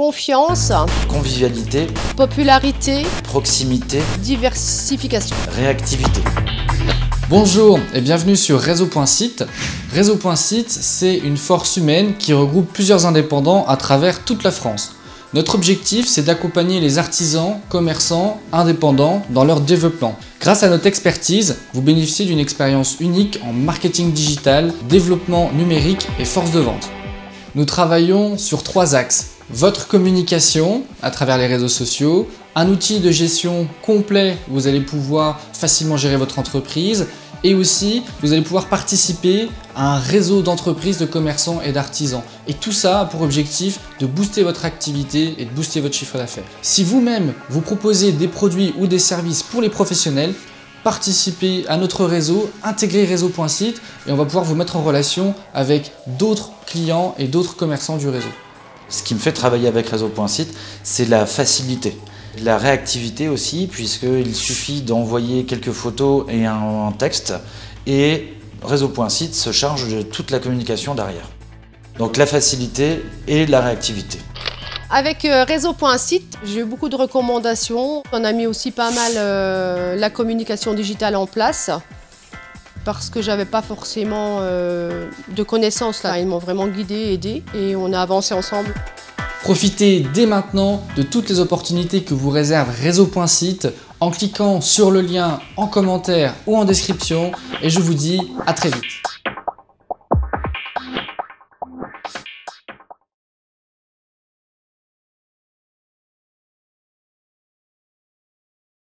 Confiance, convivialité, popularité, proximité, diversification. réactivité. Bonjour et bienvenue sur Réseau.site. Réseau.site, c'est une force humaine qui regroupe plusieurs indépendants à travers toute la France. Notre objectif, c'est d'accompagner les artisans, commerçants, indépendants dans leur développement. Grâce à notre expertise, vous bénéficiez d'une expérience unique en marketing digital, développement numérique et force de vente. Nous travaillons sur trois axes. Votre communication à travers les réseaux sociaux, un outil de gestion complet où vous allez pouvoir facilement gérer votre entreprise et aussi vous allez pouvoir participer à un réseau d'entreprises, de commerçants et d'artisans. Et tout ça a pour objectif de booster votre activité et de booster votre chiffre d'affaires. Si vous-même vous proposez des produits ou des services pour les professionnels, participez à notre réseau, intégrez réseau.site et on va pouvoir vous mettre en relation avec d'autres clients et d'autres commerçants du réseau. Ce qui me fait travailler avec Réseau.site, c'est la facilité. La réactivité aussi, puisqu'il suffit d'envoyer quelques photos et un, texte, et Réseau.site se charge de toute la communication derrière. Donc la facilité et la réactivité. Avec euh, réseau.site, j'ai eu beaucoup de recommandations. On a mis aussi pas mal euh, la communication digitale en place parce que j'avais pas forcément euh, de connaissances là. Ils m'ont vraiment guidé, aidé et on a avancé ensemble. Profitez dès maintenant de toutes les opportunités que vous réserve Réseau.site en cliquant sur le lien en commentaire ou en description et je vous dis à très vite.